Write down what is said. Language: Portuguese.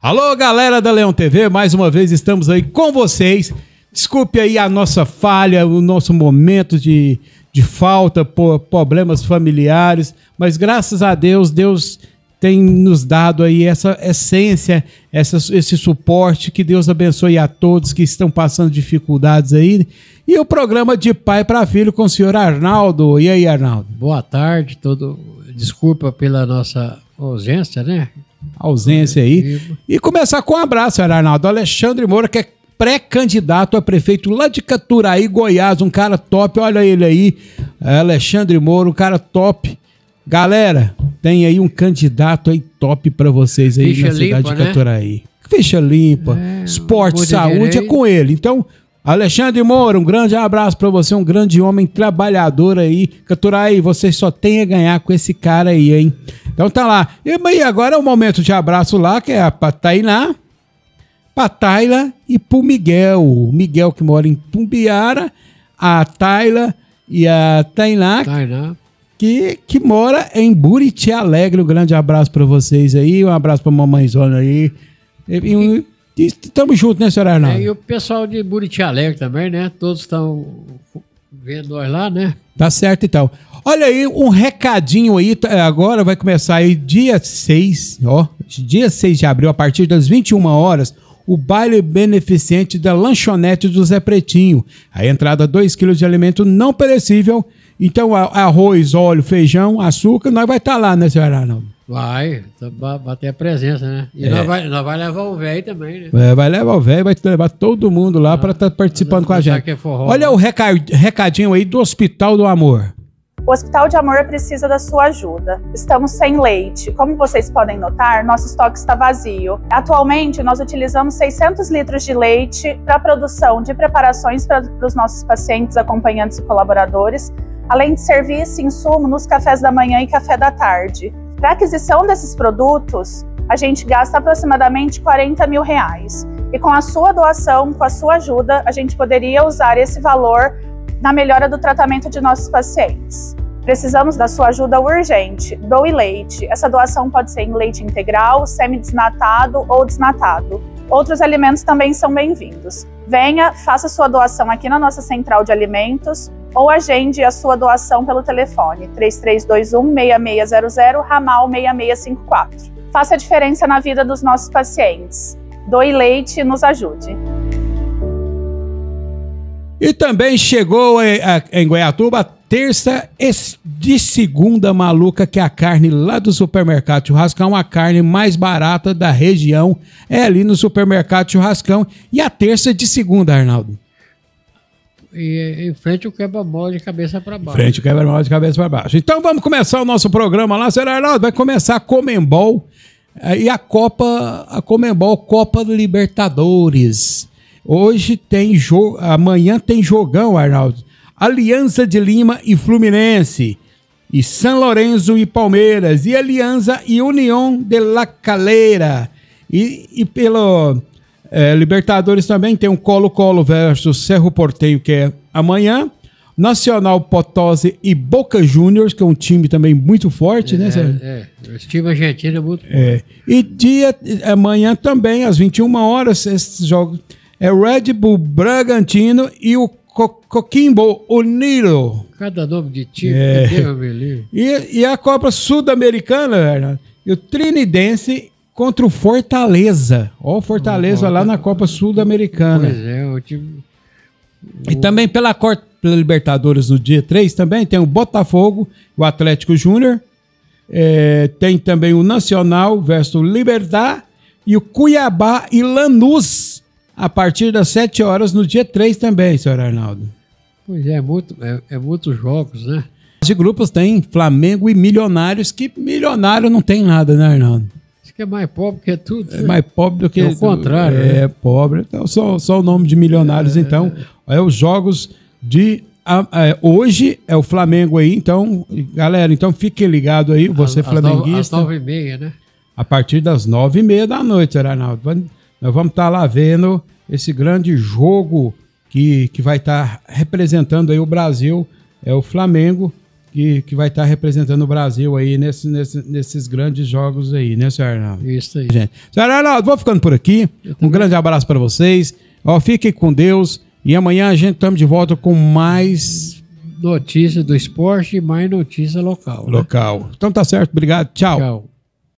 Alô, galera da Leão TV, mais uma vez estamos aí com vocês. Desculpe aí a nossa falha, o nosso momento de, de falta por problemas familiares, mas graças a Deus, Deus tem nos dado aí essa essência, essa, esse suporte. Que Deus abençoe a todos que estão passando dificuldades aí. E o programa de pai para filho com o senhor Arnaldo. E aí, Arnaldo? Boa tarde, todo. Desculpa pela nossa ausência, né? ausência aí. E começar com um abraço, Arnaldo. Alexandre Moura, que é pré-candidato a prefeito lá de Caturaí, Goiás, um cara top. Olha ele aí, Alexandre Moura, um cara top. Galera, tem aí um candidato aí top para vocês aí Ficha na cidade limpa, de? Caturaí. Né? Ficha limpa, é, esporte, saúde é com ele. Então, Alexandre Moura, um grande abraço para você, um grande homem trabalhador aí. Caturaí, você só tem a ganhar com esse cara aí, hein? Então tá lá. E agora é o momento de abraço lá, que é pra Tainá, pra Taila e pro Miguel. O Miguel que mora em Pumbiara, a Taila e a Tainá. Tainá. Que, que mora em Buriti Alegre. Um grande abraço para vocês aí. Um abraço pra mamãezona aí. E, e, Estamos juntos, né, senhora Arnaldo? É, e o pessoal de Buriti Alegre também, né? Todos estão vendo nós lá, né? Tá certo, então. Olha aí, um recadinho aí, tá, agora vai começar aí dia 6, ó, dia 6 de abril, a partir das 21 horas, o baile beneficente da lanchonete do Zé Pretinho. A entrada 2 kg de alimento não perecível. Então, arroz, óleo, feijão, açúcar, nós vai estar tá lá, né, senhora Arnaldo? Vai, bater a presença, né? E é. nós, vai, nós vai levar o velho também, né? É, vai levar o velho, vai levar todo mundo lá ah, para estar tá participando com a gente. É forró, Olha né? o recadinho aí do Hospital do Amor. O Hospital de Amor precisa da sua ajuda. Estamos sem leite. Como vocês podem notar, nosso estoque está vazio. Atualmente, nós utilizamos 600 litros de leite para a produção de preparações para os nossos pacientes, acompanhantes e colaboradores, além de servir esse insumo nos cafés da manhã e café da tarde. Para aquisição desses produtos, a gente gasta aproximadamente 40 mil reais. E com a sua doação, com a sua ajuda, a gente poderia usar esse valor na melhora do tratamento de nossos pacientes. Precisamos da sua ajuda urgente. Doe leite. Essa doação pode ser em leite integral, semi-desnatado ou desnatado. Outros alimentos também são bem-vindos. Venha, faça sua doação aqui na nossa central de alimentos ou agende a sua doação pelo telefone 3321-6600, ramal 6654. Faça a diferença na vida dos nossos pacientes. Doe leite e nos ajude. E também chegou em Goiatuba terça de segunda maluca, que é a carne lá do supermercado Churrascão, a carne mais barata da região, é ali no supermercado Churrascão. E a terça de segunda, Arnaldo e em frente o quebra-mola de cabeça para baixo. Frente o quebra-mola de cabeça para baixo. Então vamos começar o nosso programa lá, senhor Arnaldo. Vai começar a Comembol eh, e a Copa, a Comembol Copa Libertadores. Hoje tem jogo, amanhã tem jogão, Arnaldo. Aliança de Lima e Fluminense. E São Lourenço e Palmeiras. E Aliança e União de La Calera. E, e pelo é, Libertadores também tem um Colo-Colo versus Cerro Porteio, que é amanhã. Nacional Potosí e Boca Juniors, que é um time também muito forte, né, é, né, Sérgio? É, esse time argentino é muito forte. É. E dia, amanhã também, às 21 horas, esses jogos é Red Bull Bragantino e o Co Coquimbo Unido. Cada nome de time, é. e, e a Copa Sul-Americana, e o Trinidense contra o Fortaleza. Ó, o Fortaleza lá na Copa Sul-Americana. Pois é, o time. E também pela Copa Libertadores no dia 3 também tem o Botafogo, o Atlético Júnior. É, tem também o Nacional versus o Liberdade e o Cuiabá e Lanús a partir das 7 horas no dia 3 também, senhor Arnaldo. Pois é, é, muito, é, é muitos jogos, né? De grupos tem Flamengo e Milionários, que milionário não tem nada, né, Arnaldo? Acho que é mais pobre que tudo. É né? mais pobre do que. É o contrário. É, né? pobre. Então, só, só o nome de milionários, é, então. É os jogos de. é, hoje é o Flamengo aí, então, galera, então fique ligado aí, você as, flamenguista. Às nove e meia, né? A partir das nove e meia da noite, Arnaldo. Nós vamos estar tá lá vendo esse grande jogo que, que vai estar tá representando aí o Brasil, é o Flamengo que, que vai estar representando o Brasil aí nesse, nesse- nesses grandes jogos aí, né, senhor Arnaldo? Isso aí. Gente, senhor Arnaldo, vou ficando por aqui. Um grande abraço para vocês. Ó, fiquem com Deus. E amanhã a gente estamos de volta com mais Notícia do esporte e mais notícia local. né? local. Então tá certo, obrigado. Tchau. Tchau.